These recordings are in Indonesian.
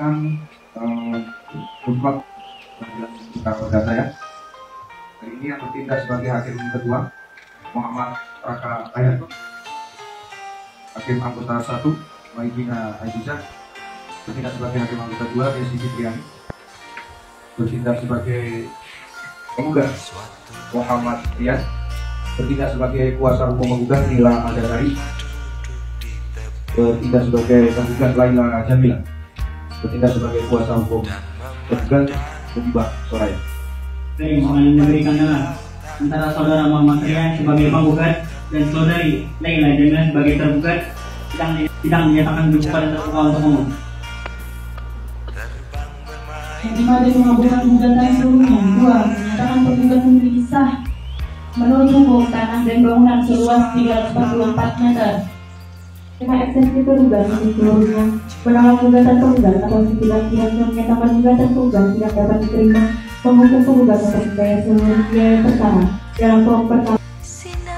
akan uh, tempat kita perdata ya. Hari ini yang bertindak sebagai hakim kedua Muhammad Raka Ayat Hakim anggota 1 Maidina Aziza bertindak sebagai hakim anggota 2 Desi Fitriani. Bertindak sebagai penggugat Muhammad Riyad bertindak sebagai kuasa hukum penggugat Nila Adadari bertindak sebagai penggugat Laila Jamila bertindak sebagai kuasa hukum penggugat Mubah Soraya Baik, mohon diberikan nama antara saudara Muhammad Rian sebagai penggugat dan saudari Laila Jamila sebagai tergugat sidang sidang dinyatakan dibuka dan terbuka untuk umum. Yang lima dari mengabulkan gugatan sebelumnya. Dua, menyatakan penggugat memiliki sah menurut hukum tanah dan bangunan seluas 344 meter. Eksepsi tergugat ini seluruhnya menolak gugatan penggugat atau pihak yang menyatakan gugatan penggugat tidak dapat diterima. Menghukum penggugat untuk membayar seluruh biaya perkara dalam pokok perkara.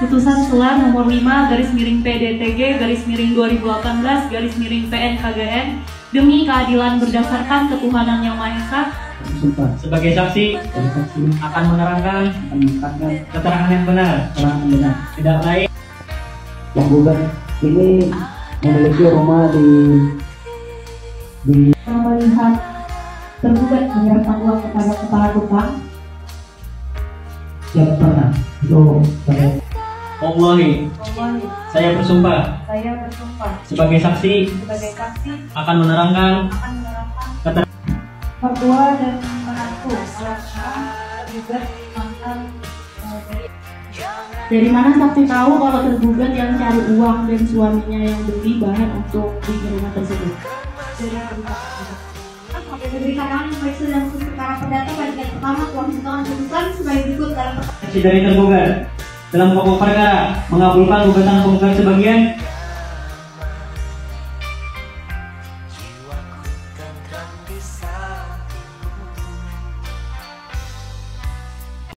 Putusan SELA nomor 5 garis miring PDTG garis miring 2018 garis miring PNKGN demi keadilan berdasarkan ketuhanan yang Maha Esa. Sebagai saksi akan menerangkan akan menerangkan keterangan yang benar, keterangan benar. tidak lain Penggugat ini memiliki rumah di di melihat tergugat menyerahkan uang kepada kepala tukang. Siapa pernah itu saya Wallahi, saya bersumpah. Saya bersumpah. Sebagai saksi sebagai saksi akan menerangkan akan menerapkan Keter- mertua dan menantu Alasha tergugat mantan eh, dari dari mana saksi tahu kalau tergugat yang cari uang dan suaminya yang beli bahan untuk di rumah tersebut? Dari baik sedang perkara perdata pada tingkat pertama sebagai berikut dalam saksi dari tergugat dalam pokok perkara mengabulkan gugatan penggugat sebagian